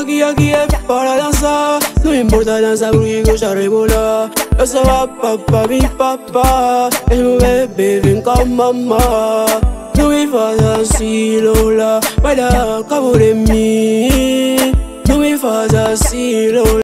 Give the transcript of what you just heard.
Aquí, aquí es para danzar No importa danzar porque yo ya rebola Eso va pa pa mi papá. Es un bebé, ven con mamá. No me faz así Lola Baila como de mí. No me faz así Lola